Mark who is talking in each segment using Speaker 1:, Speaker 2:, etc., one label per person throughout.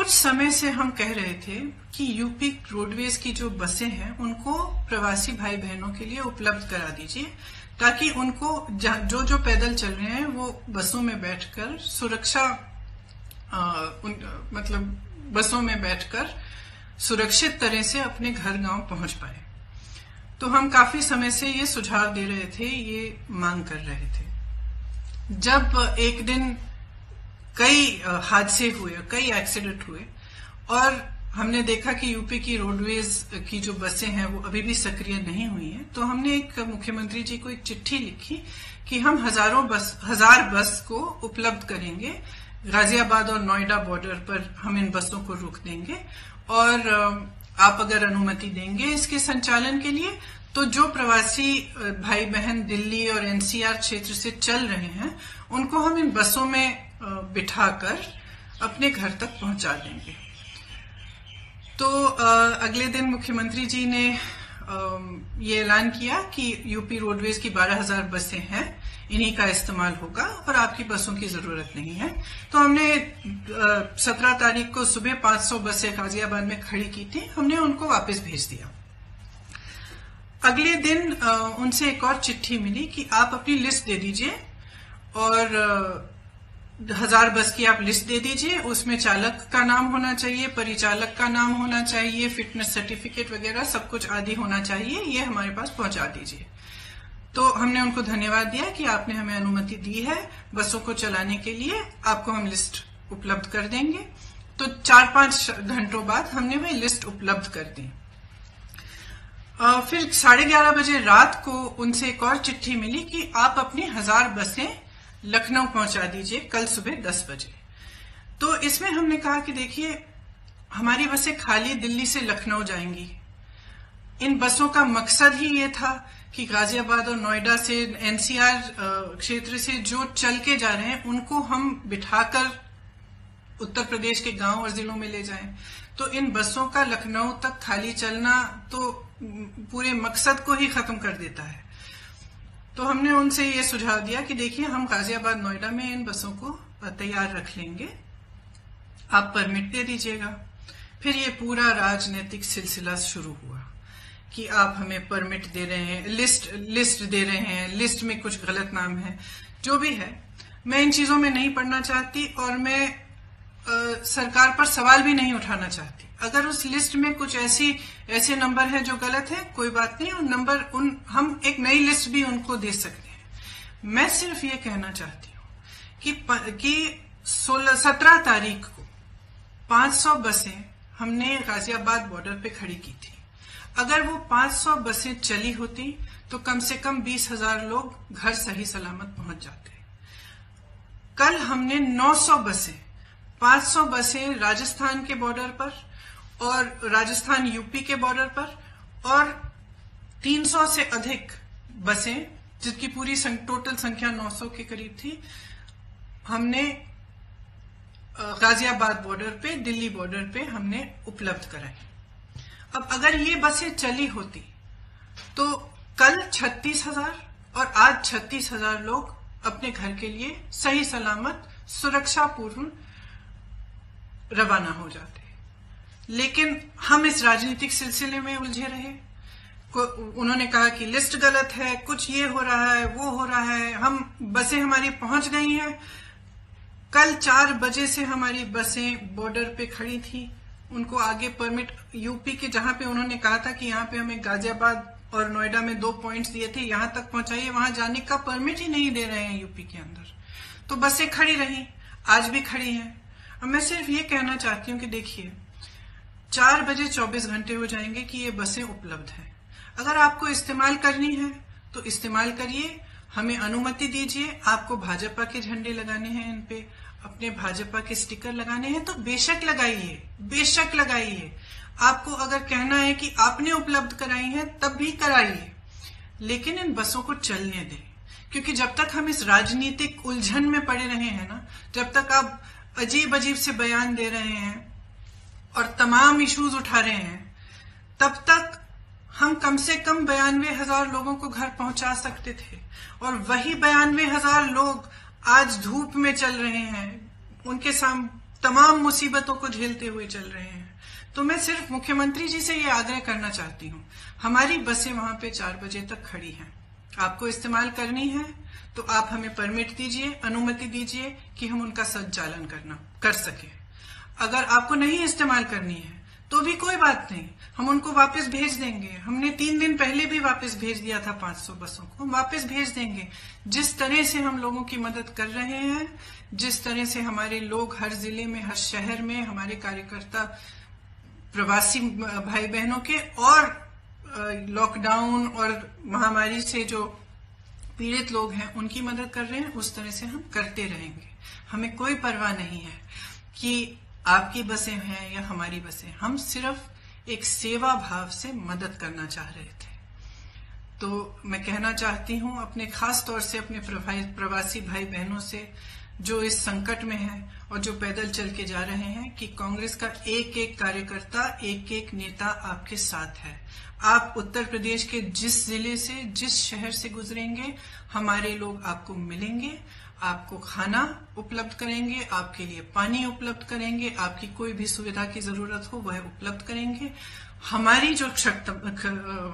Speaker 1: कुछ समय से हम कह रहे थे कि यूपी रोडवेज़ की जो बसें हैं उनको प्रवासी भाई बहनों के लिए उपलब्ध करा दीजिए ताकि उनको जो जो पैदल चल रहे हैं वो बसों में बैठकर सुरक्षा आ, उन, मतलब बसों में बैठकर सुरक्षित तरह से अपने घर गाँव पहुँच पाए। तो हम काफ़ी समय से ये सुझाव दे रहे थे ये मांग कर रहे थे। जब एक दिन कई हादसे हुए, कई एक्सीडेंट हुए। और हमने देखा कि यूपी की रोडवेज़ की जो बसें हैं, वो अभी भी सक्रिय नहीं हुई हैं। तो हमने एक मुख्यमंत्री जी को एक चिट्ठी लिखी कि हम हज़ारों बस, हज़ार बस को उपलब्ध करेंगे। गाजियाबाद और नोएडा बॉर्डर पर हम इन बसों को रोक देंगे। और आप अगर अनुमति देंगे इसके संचालन के लिए तो जो प्रवासी भाई बहन दिल्ली और एनसीआर क्षेत्र से चल रहे हैं, उनको हम इन बसों में बिठाकर अपने घर तक पहुँचा देंगे। तो अगले दिन मुख्यमंत्री जी ने ये ऐलान किया कि यूपी रोडवेज़ की 12000 बसें हैं, इन्हीं का इस्तेमाल होगा और आपकी बसों की ज़रूरत नहीं है। तो हमने 17 तारीख को सुबह 500 बसें गाजियाबाद में खड़ी की थी, हमने उनको वापस भेज दिया। अगले दिन उनसे एक और चिट्ठी मिली कि आप अपनी लिस्ट दे दीजिए और हज़ार बस की आप लिस्ट दे दीजिए, उसमें चालक का नाम होना चाहिए, परिचालक का नाम होना चाहिए, फिटनेस सर्टिफिकेट वगैरह सब कुछ आदि होना चाहिए, ये हमारे पास पहुँचा दीजिए। तो हमने उनको धन्यवाद दिया कि आपने हमें अनुमति दी है बसों को चलाने के लिए, आपको हम लिस्ट उपलब्ध कर देंगे। तो चार पाँच घंटों बाद हमने वह लिस्ट उपलब्ध कर दी। फिर साढ़े ग्यारह बजे रात को उनसे एक और चिट्ठी मिली कि आप अपनी हज़ार बसें लखनऊ पहुँचा दीजिए, कल सुबह दस बजे। तो इसमें हमने कहा कि देखिए, हमारी बसें खाली दिल्ली से लखनऊ जाएँगी। इन बसों का मकसद ही ये था कि गाजियाबाद और नोएडा से, एनसीआर क्षेत्र से जो चल के जा रहे हैं, उनको हम बिठाकर उत्तर प्रदेश के गाँव और जिलों में ले जाएँ। तो इन बसों का लखनऊ तक खाली चलना तो पूरे मकसद को ही खत्म कर देता है। तो हमने उनसे ये सुझाव दिया कि देखिए हम गाजियाबाद नोएडा में इन बसों को तैयार रख लेंगे। आप परमिट दे दीजिएगा। फिर ये पूरा राजनीतिक सिलसिला शुरू हुआ कि आप हमें परमिट दे रहे हैं लिस्ट लिस्ट दे रहे हैं लिस्ट में कुछ गलत नाम है जो भी है। मैं इन चीज़ों में नहीं पढ़ना चाहती और मैं आ, सरकार पर सवाल भी नहीं उठाना चाहती। अगर उस लिस्ट में कुछ ऐसी, ऐसे नंबर हैं जो गलत है, कोई बात नहीं, उन नंबर, उन, हम एक नई लिस्ट भी उनको दे सकते हैं। मैं सिर्फ़ ये कहना चाहती हूँ कि कि सोलह, सत्रह तारीख को 500 बसें हमने गाजियाबाद बॉर्डर पे खड़ी की थी। अगर वो 500 बसें चली होती तो कम से कम बीस हज़ार लोग घर सही सलामत पहुँच जाते। कल हमने 900 बसें 500 बसें राजस्थान के बॉर्डर पर और राजस्थान यूपी के बॉर्डर पर और 300 से अधिक बसें जिसकी पूरी सं, टोटल संख्या 900 के करीब थी हमने गाजियाबाद बॉर्डर पे दिल्ली बॉर्डर पे हमने उपलब्ध कराई। अब अगर ये बसें चली होती तो कल छत्तीस हज़ार और आज छत्तीस हज़ार लोग अपने घर के लिए सही सलामत सुरक्षापूर्ण रवाना हो जाते। लेकिन हम इस राजनीतिक सिलसिले में उलझे रहे। उन्होंने कहा कि लिस्ट गलत है, कुछ ये हो रहा है, वो हो रहा है, हम बसें हमारी पहुँच गई हैं। कल चार बजे से हमारी बसें बॉर्डर पे खड़ी थी। उनको आगे परमिट यूपी के, जहाँ पे उन्होंने कहा था कि यहाँ पे हमें गाजियाबाद और नोएडा में दो पॉइंट्स दिए थे, यहाँ तक पहुंचाइए, वहाँ जाने का परमिट ही नहीं दे रहे हैं यूपी के अंदर। तो बसें खड़ी रही, आज भी खड़ी हैं। मैं सिर्फ़ ये कहना चाहती हूँ कि देखिए चार बजे चौबीस घंटे हो जाएँगे कि ये बसें उपलब्ध हैं। अगर आपको इस्तेमाल करनी है तो इस्तेमाल करिए। हमें अनुमति दीजिए। आपको भाजपा के झंडे लगाने हैं इन पे अपने भाजपा के स्टिकर लगाने हैं तो बेशक लगाइए। बेशक लगाइए। आपको अगर कहना है कि आपने उपलब्ध कराई है, तब भी कराइए। लेकिन इन बसों को चलने दें। क्योंकि जब तक हम इस राजनीतिक उलझन में पड़े रहे हैं ना, जब तक आप अजीब अजीब से बयान दे रहे हैं और तमाम इश्यूज़ उठा रहे हैं, तब तक हम कम से कम बयानवे हज़ार लोगों को घर पहुँचा सकते थे। और वही बयानवे हज़ार लोग आज धूप में चल रहे हैं, उनके साम, तमाम मुसीबतों को झेलते हुए चल रहे हैं। तो मैं सिर्फ़ मुख्यमंत्री जी से ये आग्रह करना चाहती हूँ, हमारी बसें वहाँ पे चार बजे तक खड़ी हैं। आपको इस्तेमाल करनी है तो आप हमें परमिट दीजिए, अनुमति दीजिए कि हम उनका संचालन करना, कर सके। अगर आपको नहीं इस्तेमाल करनी है तो भी कोई बात नहीं। हम उनको वापस भेज देंगे। हमने तीन दिन पहले भी वापस भेज दिया था 500 बसों को। हम वापस भेज देंगे। जिस तरह से हम लोगों की मदद कर रहे हैं, जिस तरह से हमारे लोग हर ज़िले में, हर शहर में, हमारे कार्यकर्ता, प्रवासी भाई बहनों के और लॉकडाउन और महामारी से जो पीड़ित लोग हैं, उनकी मदद कर रहे हैं, उस तरह से हम करते रहेंगे। हमें कोई परवाह नहीं है कि आपकी बसें हैं या हमारी बसें, हम सिर्फ़ एक सेवा भाव से मदद करना चाह रहे थे। तो मैं कहना चाहती हूँ, अपने खास तौर से अपने प्रवासी भाई बहनों से, जो इस संकट में है और जो पैदल चल के जा रहे हैं, कि कांग्रेस का एक एक कार्यकर्ता एक एक नेता आपके साथ है। आप उत्तर प्रदेश के जिस ज़िले से, जिस शहर से गुजरेंगे, हमारे लोग आपको मिलेंगे। आपको खाना उपलब्ध करेंगे, आपके लिए पानी उपलब्ध करेंगे, आपकी कोई भी सुविधा की ज़रूरत हो, वह उपलब्ध करेंगे। हमारी जो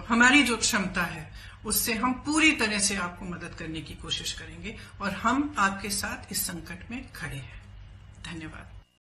Speaker 1: हमारी जो क्षमता है, उससे हम पूरी तरह से आपको मदद करने की कोशिश करेंगे और हम आपके साथ इस संकट में खड़े हैं। धन्यवाद।